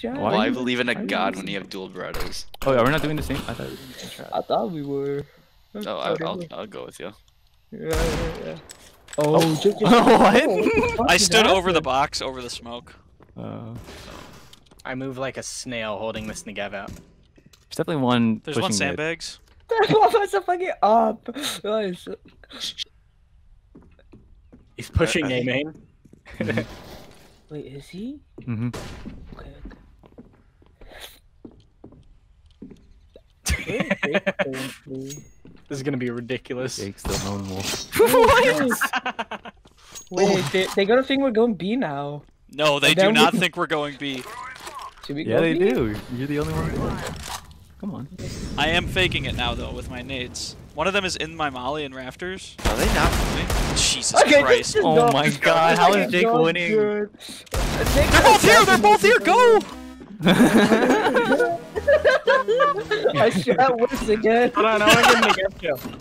shot. Why? Why believe in a god when you have dual brothers? Oh, are we're not doing the same? I thought. we were doing the same strat. I thought we were. Oh, I, I'll, I'll go with you. Yeah, yeah, yeah. Oh, Jake just- What? what I stood is over the box, over the smoke. Uh, I move like a snail holding this Negev out. there's definitely one. There's one pushing mid. sandbags. What's the fucking up? Guys, He's pushing A main. Wait, is he? Mhm. Okay, okay. Where is Jake going, please? This is gonna be ridiculous. Jake's the lone wolf. Wait, they, oh. they gotta think we're going B now. No, they And do then we- not think we're going B. Should we Yeah, go they B? do. You're the only one. going. Come on. I am faking it now though with my nades. One of them is in my molly and rafters. Are they not moving? Jesus Okay, Christ. Oh go. my God, how is Okay, Jake go, winning? dude. They're both here! They're both here! Go! I shot once again. Hold on, I wanna get Negev kill.